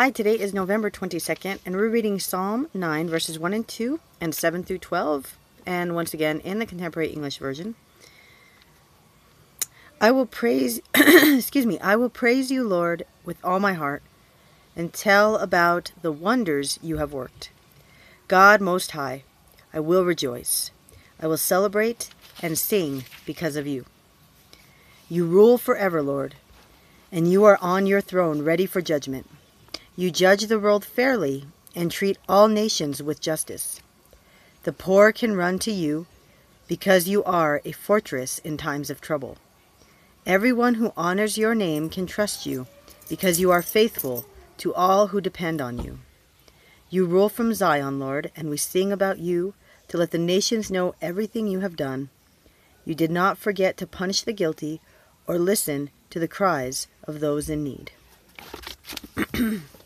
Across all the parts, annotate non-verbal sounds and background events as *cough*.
Hi, today is November 22nd, and we're reading Psalm 9, verses 1 and 2, and 7 through 12, and once again in the Contemporary English Version. I will praise, *clears throat* excuse me, I will praise you, Lord, with all my heart, and tell about the wonders you have worked. God Most High, I will rejoice. I will celebrate and sing because of you. You rule forever, Lord, and you are on your throne ready for judgment. You judge the world fairly and treat all nations with justice. The poor can run to you because you are a fortress in times of trouble. Everyone who honors your name can trust you because you are faithful to all who depend on you. You rule from Zion, Lord, and we sing about you to let the nations know everything you have done. You did not forget to punish the guilty or listen to the cries of those in need. *clears throat*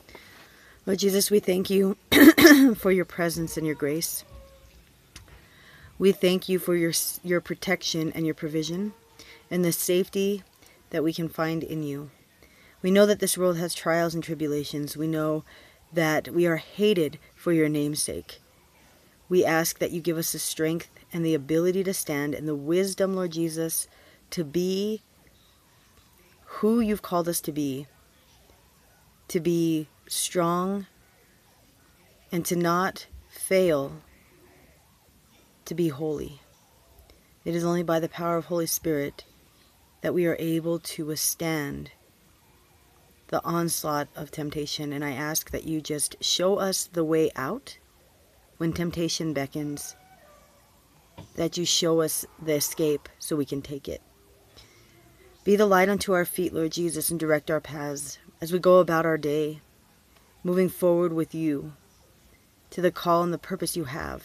Lord Jesus, we thank you *clears throat* for your presence and your grace. We thank you for your, your protection and your provision and the safety that we can find in you. We know that this world has trials and tribulations. We know that we are hated for your name's sake. We ask that you give us the strength and the ability to stand and the wisdom, Lord Jesus, to be who you've called us to be, to be strong, and to not fail to be holy. It is only by the power of Holy Spirit that we are able to withstand the onslaught of temptation. And I ask that you just show us the way out when temptation beckons, that you show us the escape so we can take it. Be the light unto our feet, Lord Jesus, and direct our paths as we go about our day moving forward with you to the call and the purpose you have,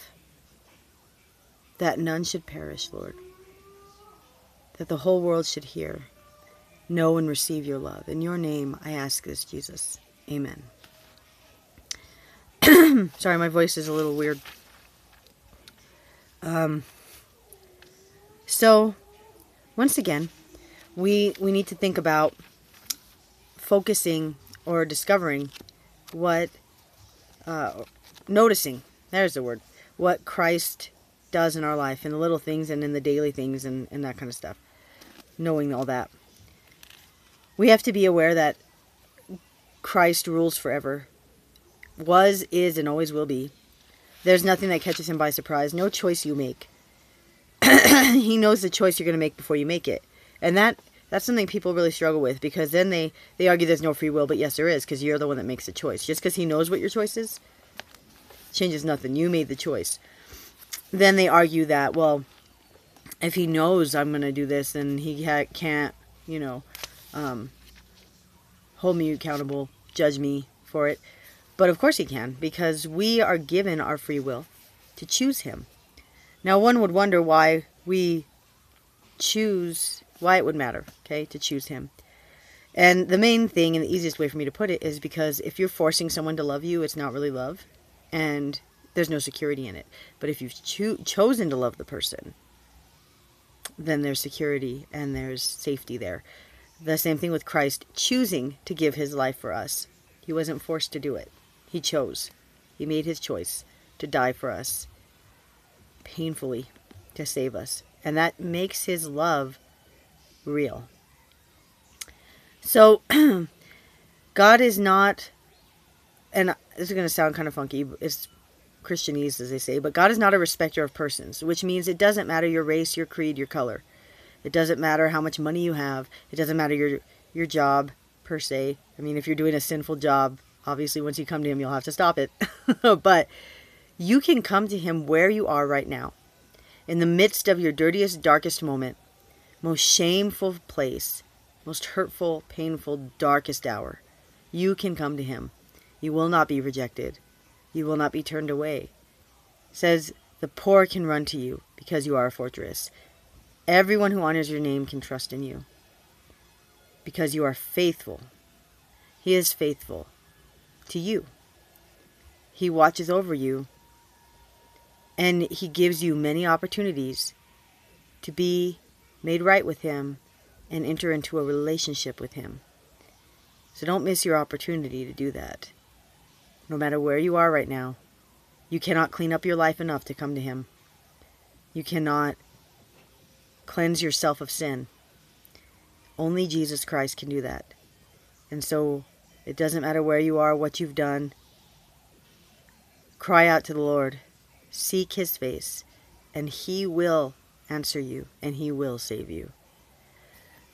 that none should perish, Lord, that the whole world should hear, know, and receive your love. In your name, I ask this, Jesus. Amen. *clears throat* Sorry, my voice is a little weird. Um, so, once again, we we need to think about focusing or discovering what, uh, noticing, there's the word, what Christ does in our life, in the little things and in the daily things and, and that kind of stuff. Knowing all that. We have to be aware that Christ rules forever. Was, is, and always will be. There's nothing that catches him by surprise. No choice you make. *clears throat* he knows the choice you're going to make before you make it. And that that's something people really struggle with because then they, they argue there's no free will, but yes, there is because you're the one that makes the choice. Just because he knows what your choice is changes nothing. You made the choice. Then they argue that, well, if he knows I'm going to do this, then he can't, you know, um, hold me accountable, judge me for it. But of course he can because we are given our free will to choose him. Now, one would wonder why we choose why it would matter, okay, to choose him. And the main thing and the easiest way for me to put it is because if you're forcing someone to love you, it's not really love, and there's no security in it. But if you've cho chosen to love the person, then there's security and there's safety there. The same thing with Christ choosing to give his life for us. He wasn't forced to do it. He chose. He made his choice to die for us painfully to save us. And that makes his love real. So, *clears throat* God is not, and this is going to sound kind of funky, it's Christianese as they say, but God is not a respecter of persons, which means it doesn't matter your race, your creed, your color. It doesn't matter how much money you have. It doesn't matter your your job per se. I mean, if you're doing a sinful job, obviously once you come to him, you'll have to stop it. *laughs* but you can come to him where you are right now. In the midst of your dirtiest, darkest moment, most shameful place, most hurtful, painful, darkest hour, you can come to him. You will not be rejected. You will not be turned away. It says, the poor can run to you because you are a fortress. Everyone who honors your name can trust in you because you are faithful. He is faithful to you. He watches over you and he gives you many opportunities to be made right with Him, and enter into a relationship with Him. So don't miss your opportunity to do that. no matter where you are right now. You cannot clean up your life enough to come to Him. You cannot cleanse yourself of sin. Only Jesus Christ can do that. And so it doesn't matter where you are, what you've done. Cry out to the Lord. Seek His face. And He will answer you and He will save you.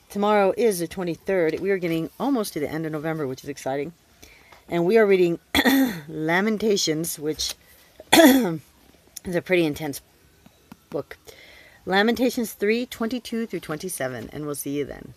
Tomorrow is the 23rd. We are getting almost to the end of November, which is exciting. And we are reading *coughs* Lamentations, which *coughs* is a pretty intense book. Lamentations 3 22 through 27. And we'll see you then.